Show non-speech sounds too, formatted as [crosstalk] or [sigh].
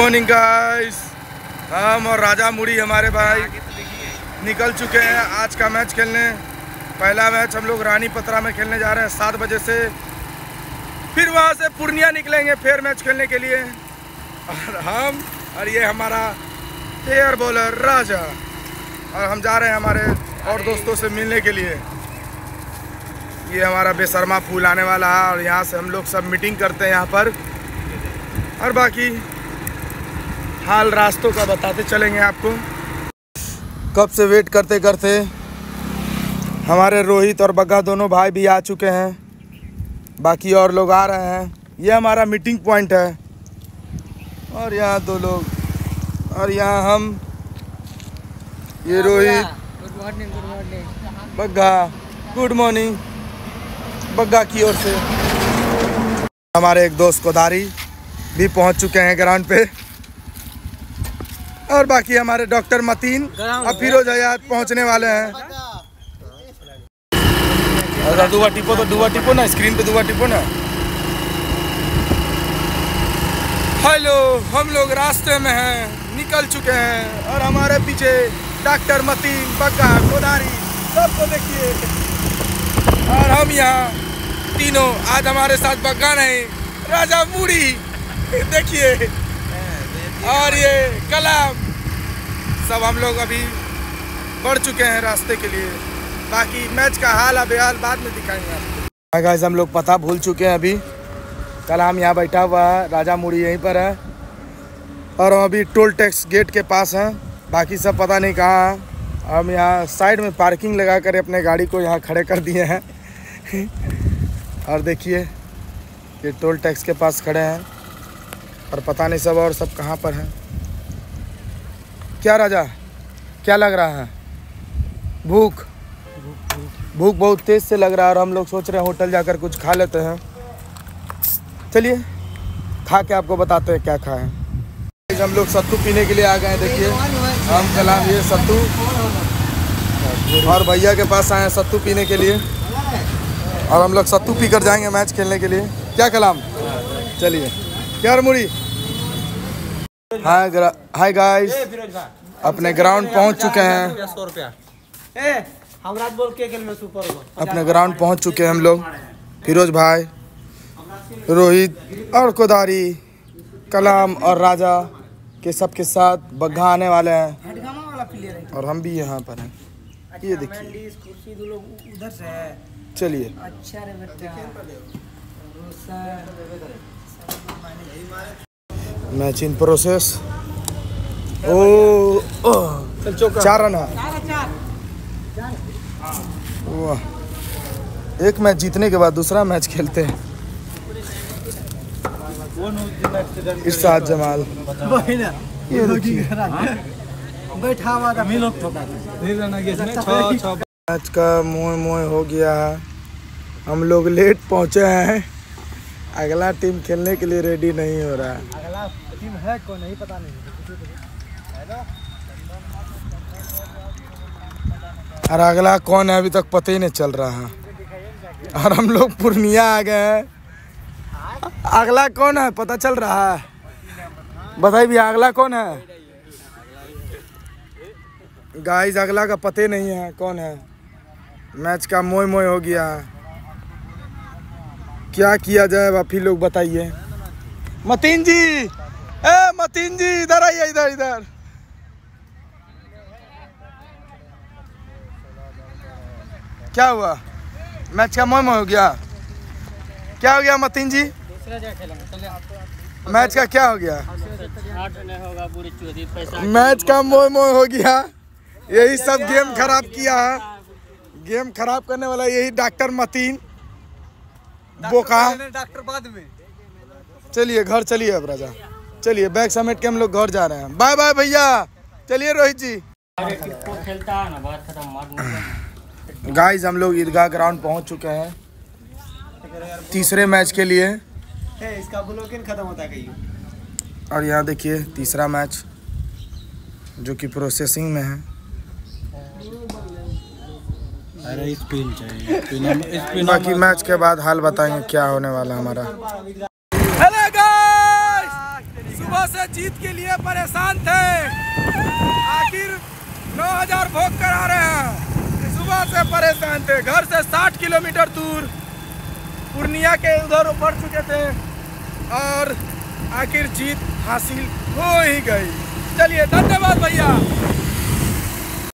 Morning guys हम और राजा मुड़ी हमारे भाई निकल चुके हैं आज का मैच खेलने। पहला मैच हम लोग रानी पत्रा में खेलने जा रहे हैं सात बजे से। फिर वहाँ से पूर्णिया निकलेंगे फिर मैच खेलने के लिए। और हम और ये हमारा एयर बॉलर राजा। और हम जा रहे हैं हमारे और दोस्तों से मिलने के लिए। ये हमारा बेसरमा फूल आने वाला है और यहाँ से हम लोग सब मीटिंग करते हैं यहाँ पर। और बाकी हाल रास्तों का बताते चलेंगे आपको। कब से वेट करते करते हमारे रोहित और बग्घा दोनों भाई भी आ चुके हैं। बाकी और लोग आ रहे हैं। ये हमारा मीटिंग पॉइंट है। और यहाँ दो लोग। और यहाँ हम। ये Rohit. Good morning good morning Bagga good morning Bagga की ओर से। हमारे एक दोस्त कोदारी भी पहुँच चुके हैं ग्राउंड पे। और बाकी हमारे डॉक्टर मतीन और फिरोज हयात पहुँचने वाले हैं। अगर दुआ टिपो तो दुआ टिपो ना स्क्रीन पे दुआ टिपो ना। हेलो हम लोग रास्ते में हैं निकल चुके हैं और हमारे पीछे डॉक्टर मतीन बग्गा कोदारी सबको देखिए। और हम यहाँ तीनों आज हमारे साथ बग्गा नहीं राजा मूड़ी देखिए। और ये कलाम सब हम लोग अभी बढ़ चुके हैं रास्ते के लिए। बाकी मैच का हाल अब हाल बाद में दिखाएँगे आपको। गाइस हम लोग पता भूल चुके हैं अभी। कलाम यहाँ बैठा हुआ है, राजा मूड़ी यहीं पर है। और हम अभी टोल टैक्स गेट के पास हैं। बाकी सब पता नहीं कहाँ है। हम यहाँ साइड में पार्किंग लगा कर अपने गाड़ी को यहाँ खड़े कर दिए हैं। [laughs] और देखिए ये टोल टैक्स के पास खड़े हैं। और पता नहीं सब और सब कहाँ पर हैं। क्या राजा? क्या लग रहा है? भूख? भूख बहुत तेज से लग रहा है और हम लोग सोच रहे हैं होटल जाकर कुछ खा लेते हैं। चलिए, खा के आपको बताते हैं क्या खाएँ हम लोग सत्तू पीने के लिए आ गए हैं, देखिए। हम कलाम ये सत्तू। और भैया के पास आए हैं सत्तू पीने के लिए। और हम लोग सत्तू पी कर जाएँगे मैच खेलने के लिए। क्या कलाम चलिए। क्या रे मुड़ी हाय हाय गाइस अपने ग्राउंड पहुँच चुके हैं। के अपने ग्राउंड पहुँच चुके हैं हम लोग। फिरोज भाई रोहित और कोदारी कलाम और राजा के सबके साथ बग्घा आने वाले हैं। हेडगामा वाला प्लेयर है। और हम भी यहाँ पर हैं। ये देखिए। इस कुर्सी दो लोग उधर से। चलिए। अच्छा रे बेटा। मैच इन प्रोसेस ओ ओह, चल चौका। चार रन है। चार चार। वाह। एक मैच जीतने के बाद दूसरा मैच खेलते हैं। इरशाद जमाल। ये बैठा हुआ था। मैच का मोह मोह हो गया। है हम लोग लेट पहुँचे हैं। अगला टीम खेलने के लिए रेडी नहीं हो रहा है। अगला टीम है कौन नहीं पता नहीं। और अगला कौन है अभी तक पता ही नहीं चल रहा है। और हम लोग पूर्णिया आ गए हैं। अगला कौन है पता चल रहा है? बताइए भैया अगला कौन है? गाइस अगला का पते नहीं है कौन है। मैच का मोय मोय हो गया। है क्या किया जाए ही लोग बताइए। मतीन जी ए मतीन जी इधर आइए इधर इधर। क्या हुआ? मैच का मोय हो गया। क्या हो गया मतीन जी? चलिए मैच का क्या हो गया? मैच का मोह मोह हो गया। यही सब गेम खराब किया। है गेम खराब करने वाला यही डॉक्टर मतीन। बोका। डॉक्टर बाद में। चलिए घर चलिए अब राजा। चलिए बैग समेट के हम लोग घर जा रहे हैं। बाय बाय भैया। चलिए रोहित जी। गाइस हम लोग ईदगाह ग्राउंड पहुँच चुके हैं। तीसरे मैच के लिए। इसका ब्लॉकिंग खत्म होता है। कहीं और यहाँ देखिए तीसरा मैच जो कि प्रोसेसिंग में है। अरे स्पिन चाहिए। बाकी मैच के बाद हाल बताएँगे क्या होने वाला हमारा। हेलो गाइस सुबह से जीत के लिए परेशान थे। आखिर 9000 भोग कर आ रहे हैं। सुबह से परेशान थे। घर से 60 किलोमीटर दूर पूर्णिया के उधर बढ़ चुके थे और आखिर जीत हासिल हो ही गई। चलिए धन्यवाद भैया।